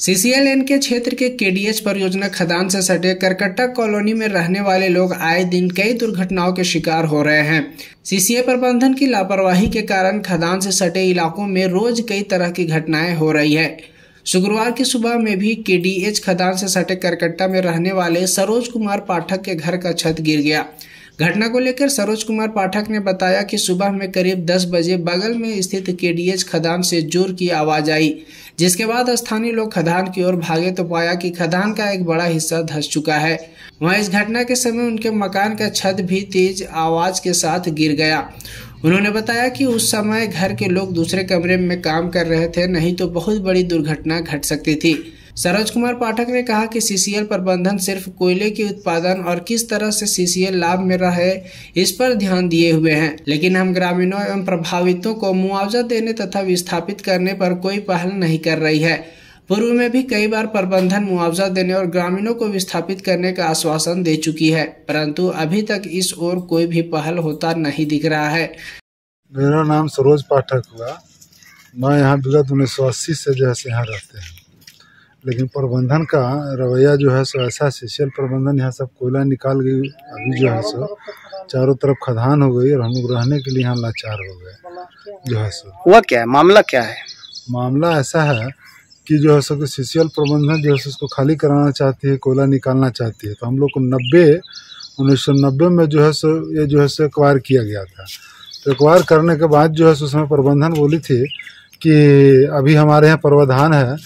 सीसीएलएन के क्षेत्र के केडीएच परियोजना खदान से सटे करकट्टा कॉलोनी में रहने वाले लोग आए दिन कई दुर्घटनाओं के शिकार हो रहे हैं। सीसीए प्रबंधन की लापरवाही के कारण खदान से सटे इलाकों में रोज कई तरह की घटनाएँ हो रही है। शुक्रवार की सुबह में भी केडीएच खदान से सटे करकट्टा में रहने वाले सरोज कुमार पाठक के घर का छत गिर गया। घटना को लेकर सरोज कुमार पाठक ने बताया कि सुबह में करीब 10 बजे बगल में स्थित केडीएच खदान से ज़ोर की आवाज़ आई, जिसके बाद स्थानीय लोग खदान की ओर भागे तो पाया कि खदान का एक बड़ा हिस्सा धस चुका है। वहीं इस घटना के समय उनके मकान का छत भी तेज आवाज़ के साथ गिर गया। उन्होंने बताया कि उस समय घर के लोग दूसरे कमरे में काम कर रहे थे, नहीं तो बहुत बड़ी दुर्घटना घट सकती थी। सरोज कुमार पाठक ने कहा कि सीसीएल प्रबंधन सिर्फ़ कोयले के उत्पादन और किस तरह से सीसीएल लाभ में रहे इस पर ध्यान दिए हुए हैं। लेकिन हम ग्रामीणों एवं प्रभावितों को मुआवजा देने तथा विस्थापित करने पर कोई पहल नहीं कर रही है। पूर्व में भी कई बार प्रबंधन मुआवजा देने और ग्रामीणों को विस्थापित करने का आश्वासन दे चुकी है, परंतु अभी तक इस ओर कोई भी पहल होता नहीं दिख रहा है। मेरा नाम सरोज पाठक हुआ। मैं यहाँ विगत उन्नीस सौ अस्सी से जो है यहाँ रहते हैं। लेकिन प्रबंधन का रवैया जो है सो ऐसा सीसीएल प्रबंधन यहाँ सब कोयला निकाल गई अभी जो है सो चारों तरफ़ खदान हो गई और हम लोग रहने के लिए यहाँ लाचार हो गए जो है सो। हुआ क्या है? मामला क्या है? मामला ऐसा है कि जो है सो कि सीसीएल प्रबंधन जो है सो उसको खाली कराना चाहती है कोयला निकालना चाहती है तो हम लोग को नब्बे उन्नीस सौ नब्बे में जो है सो ये जो है सो एक्वायर किया गया था। तो एक्वायर करने के बाद जो है सो उसमें प्रबंधन बोली थी कि अभी हमारे यहाँ प्रावधान है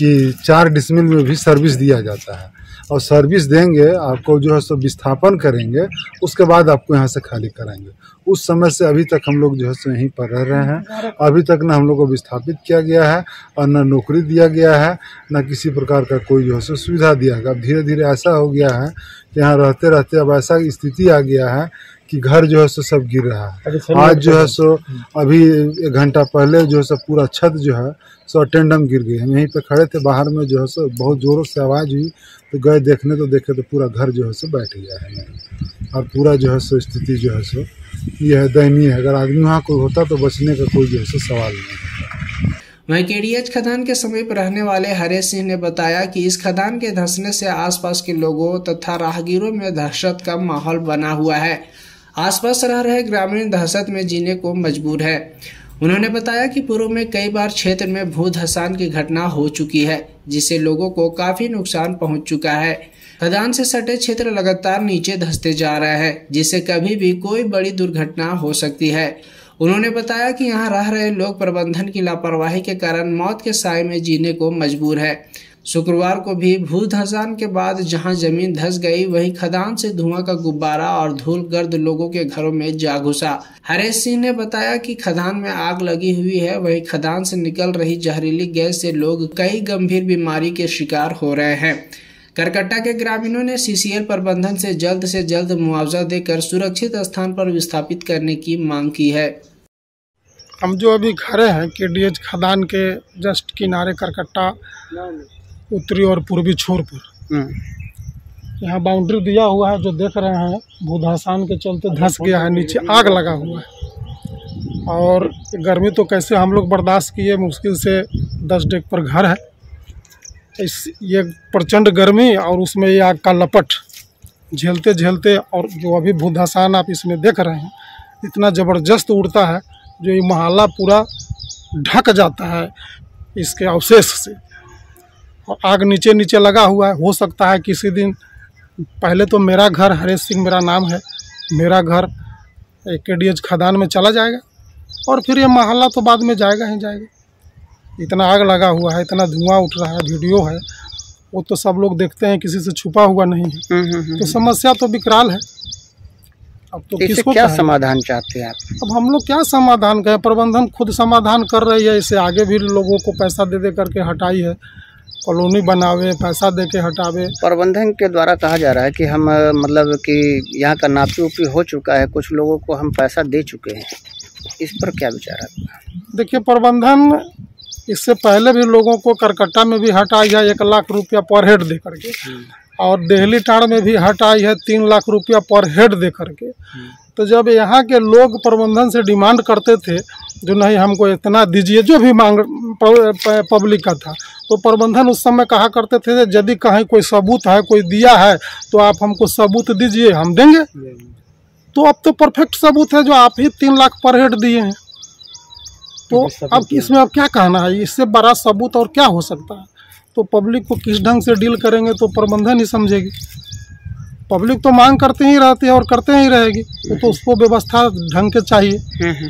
कि चार डिसमिल में भी सर्विस दिया जाता है। और सर्विस देंगे, आपको जो है सो विस्थापन करेंगे, उसके बाद आपको यहाँ से खाली कराएँगे। उस समय से अभी तक हम लोग जो है सो यहीं पर रह रहे हैं अभी तक ना हम लोग को विस्थापित किया गया है और न नौकरी दिया गया है न किसी प्रकार का कोई जो है सो सुविधा दिया गया अब धीरे धीरे ऐसा हो गया है कि यहाँ रहते रहते अब ऐसा स्थिति आ गया है कि घर जो है सो सब गिर रहा है आज जो है सो अभी एक घंटा पहले जो है सो पूरा छत जो है सो अटेंडम गिर गई हम यहीं पे खड़े थे बाहर में जो है सो बहुत ज़ोरों से आवाज़ हुई तो गए देखने तो देखे तो पूरा घर जो है सो बैठ गया है और पूरा जो है सो स्थिति जो है सो ये है दयनीय है। अगर आदमी वहाँ कोई होता तो बचने का कोई जो है सवाल नहीं। वहीं केडीएच खदान के समीप रहने वाले हरेश सिंह ने बताया कि इस खदान के धंसने से आसपास के लोगों तथा राहगीरों में दहशत का माहौल बना हुआ है। आसपास रह रहे ग्रामीण दहशत में जीने को मजबूर है। उन्होंने बताया कि पूर्व में कई बार क्षेत्र में भू धसान की घटना हो चुकी है, जिससे लोगों को काफ़ी नुकसान पहुँच चुका है। खदान से सटे क्षेत्र लगातार नीचे धसते जा रहे हैं, जिससे कभी भी कोई बड़ी दुर्घटना हो सकती है। उन्होंने बताया कि यहाँ रह रहे लोग प्रबंधन की लापरवाही के कारण मौत के साय में जीने को मजबूर है। शुक्रवार को भी भू धसान के बाद जहाँ ज़मीन धस गई, वहीं खदान से धुआँ का गुब्बारा और धूल गर्द लोगों के घरों में जा घुसा। हरेश सिंह ने बताया कि खदान में आग लगी हुई है, वहीं खदान से निकल रही जहरीली गैस से लोग कई गंभीर बीमारी के शिकार हो रहे हैं। करकट्टा के ग्रामीणों ने सीसीएल प्रबंधन से जल्द से जल्द मुआवजा देकर सुरक्षित स्थान पर विस्थापित करने की मांग की है। हम जो अभी खड़े हैं के डी खदान के जस्ट किनारे करकट्टा उत्तरी और पूर्वी छोर पर हम्म। यहाँ बाउंड्री दिया हुआ है जो देख रहे हैं भूधासान के चलते धंस गया है नीचे आग लगा हुआ है। और गर्मी तो कैसे हम लोग बर्दाश्त किए मुश्किल से दस डेक पर घर है। इस ये प्रचंड गर्मी और उसमें ये आग का लपट झेलते झेलते और जो अभी भूधासान आप इसमें देख रहे हैं इतना ज़बरदस्त उड़ता है जो ये मोहल्ला पूरा ढक जाता है इसके अवशेष से। और आग नीचे नीचे लगा हुआ है। हो सकता है किसी दिन पहले तो मेरा घर हरेश सिंह मेरा नाम है मेरा घर के डीएच खदान में चला जाएगा और फिर ये मोहल्ला तो बाद में जाएगा ही जाएगा। इतना आग लगा हुआ है इतना धुआँ उठ रहा है वीडियो है वो तो सब लोग देखते हैं किसी से छुपा हुआ नहीं है। हम्म, हम्म, हम्म। तो समस्या तो विकराल है। अब तो किसको क्या कहें? समाधान चाहते हैं आप? अब हम लोग क्या समाधान करें प्रबंधन खुद समाधान कर रही है इसे आगे भी लोगों को पैसा दे दे करके हटाई है। कॉलोनी बनावे पैसा दे के हटावे। प्रबंधन के द्वारा कहा जा रहा है कि हम मतलब कि यहाँ का नापी उपी हो चुका है कुछ लोगों को हम पैसा दे चुके हैं। इस पर क्या विचार है? देखिए प्रबंधन इससे पहले भी लोगों को करकट्टा में भी हटाई है एक लाख रुपया पर हेड दे करके। और देहली टाड़ में भी हटाई है तीन लाख रुपया पर हेड दे करके। तो जब यहाँ के लोग प्रबंधन से डिमांड करते थे जो नहीं हमको इतना दीजिए जो भी मांग पब्लिक का था तो प्रबंधन उस समय कहा करते थे यदि कहीं कोई सबूत है कोई दिया है तो आप हमको सबूत दीजिए हम देंगे। तो अब तो परफेक्ट सबूत है जो आप ही तीन लाख पर हेड दिए हैं। तो अब इसमें अब क्या कहना है? इससे बड़ा सबूत और क्या हो सकता है? तो पब्लिक को किस ढंग से डील करेंगे तो प्रबंधन ही समझेगी। पब्लिक तो मांग करते ही रहती है और करते ही रहेगी। तो, तो उसको व्यवस्था ढंग के चाहिए। हम्म, हम्म,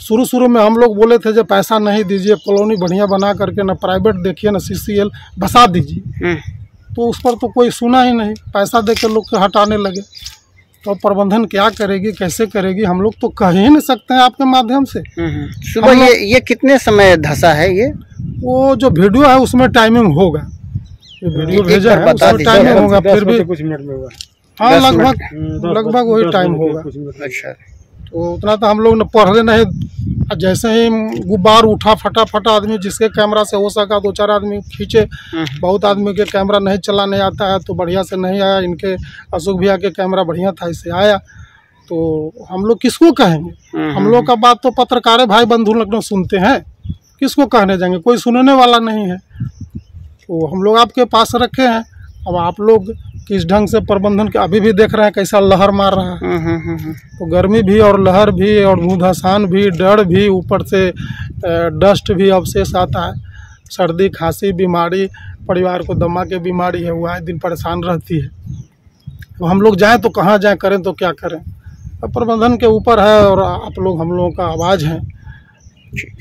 शुरू शुरू में हम लोग बोले थे जब पैसा नहीं दीजिए कॉलोनी बढ़िया बना करके ना प्राइवेट देखिए ना सीसीएल बसा दीजिए। हम्म, तो उस पर तो कोई सुना ही नहीं। पैसा दे के लोग के हटाने लगे। तो प्रबंधन क्या करेगी कैसे करेगी हम लोग तो कह ही नहीं सकते हैं आपके माध्यम से। हम्म, हम्म। सुबह ये ये कितने समय धसा है ये? वो जो वीडियो है उसमें टाइमिंग होगा। वीडियो भेजा है बता उसमें दीजिए। होगा फिर भी कुछ मिनट में हुआ हाँ लगभग लगभग वही टाइम होगा। अच्छा। तो उतना तो हम लोग ने पढ़े नहीं जैसे ही गुब्बार उठा फटा फटा आदमी जिसके कैमरा से हो सका दो चार आदमी खींचे। हम्म, बहुत आदमी के कैमरा नहीं चलाने आता है तो बढ़िया से नहीं आया। इनके अशोक भैया के कैमरा बढ़िया था इससे आया। तो हम लोग किसको कहेंगे? हम्म, हम लोग का बात तो पत्रकार भाई बंधु लोग सुनते हैं। किसको कहने जाएँगे? कोई सुनने वाला नहीं है। तो हम लोग आपके पास रखे हैं। अब आप लोग किस ढंग से प्रबंधन के अभी भी देख रहे हैं कैसा लहर मार रहा है। हम्म, हम्म, हम्म। तो गर्मी भी और लहर भी और भूधसान भी डर भी ऊपर से डस्ट भी अवशेष आता है। सर्दी खांसी बीमारी परिवार को दमा के बीमारी है वो आए दिन परेशान रहती है। तो हम लोग जाएँ तो कहाँ जाएँ करें तो क्या करें। प्रबंधन के ऊपर है और आप लोग हम लोगों का आवाज़ है। ठीक।